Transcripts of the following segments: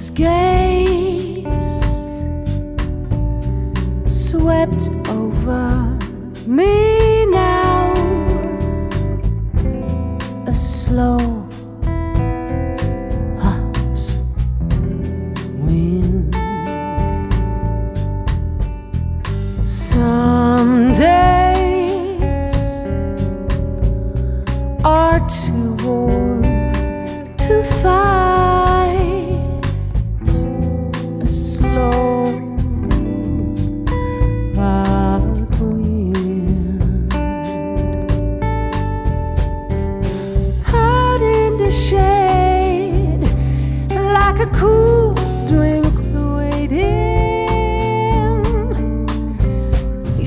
His gaze swept over me now. A slow, hot wind. Some days are too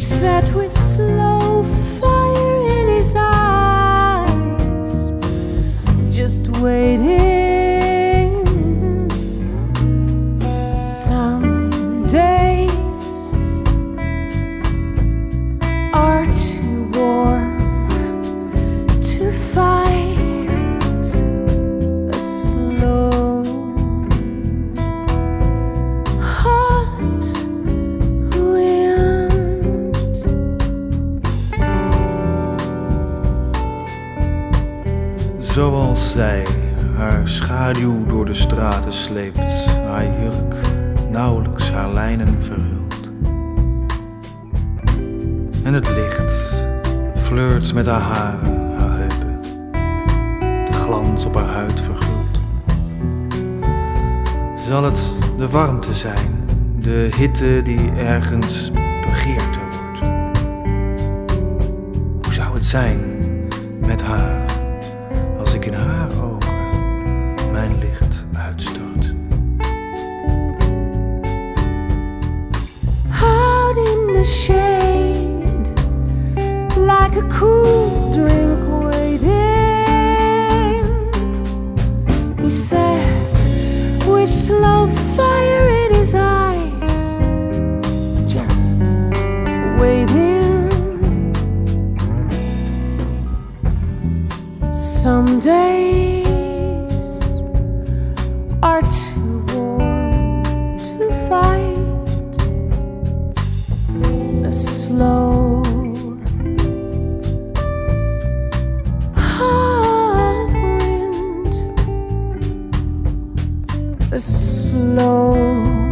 sat with slow fire in his eyes, just waiting. Zoals zij haar schaduw door de straten sleept, haar jurk nauwelijks haar lijnen verhult. En het licht flirt met haar haren, haar heupen, de glans op haar huid vergult. Zal het de warmte zijn, de hitte die ergens begeerter wordt? Hoe zou het zijn met haar? Mijn licht uitstort. out in the shade like a cool drink waiting. He said, with slow fire in his eyes, just waiting. Some days are too warm to fight a slow, hot wind, a slow.